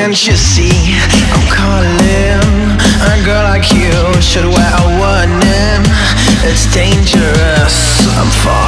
Can't you see? I'm calling A girl like you should wear a warning. It's dangerous. I'm falling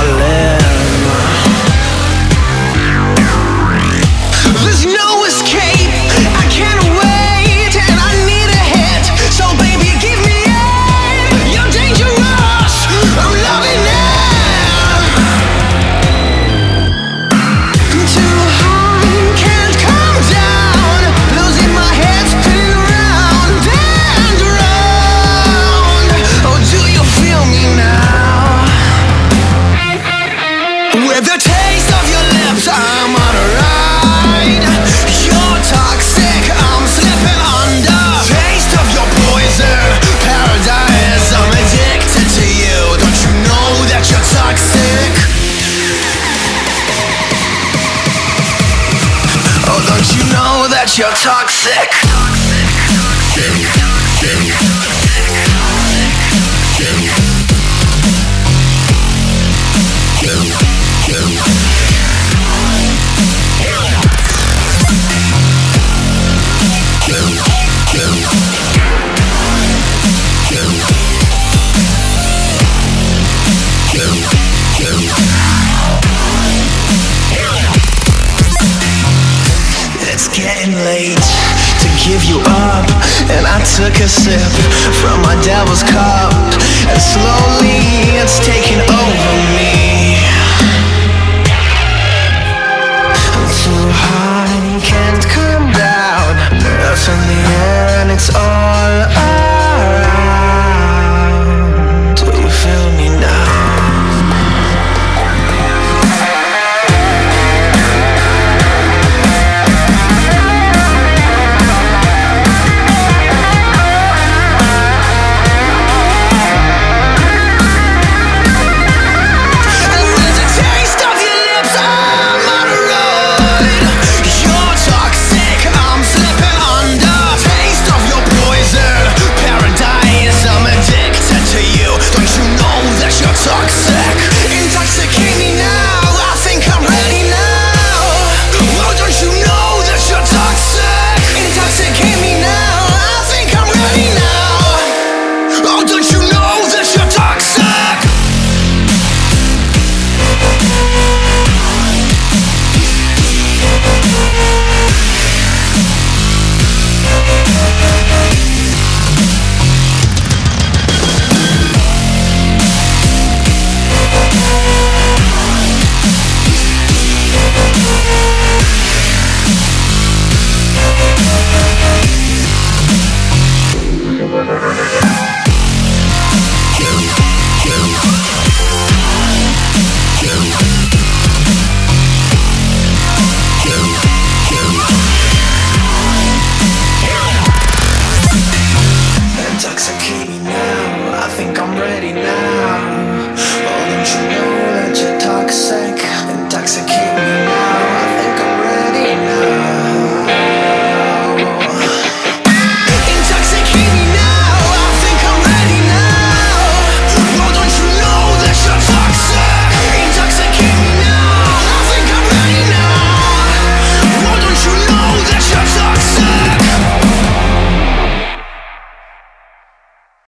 that you're toxic. toxic. been late to give you up And I took a sip from my devil's cup And slowly it's taking over.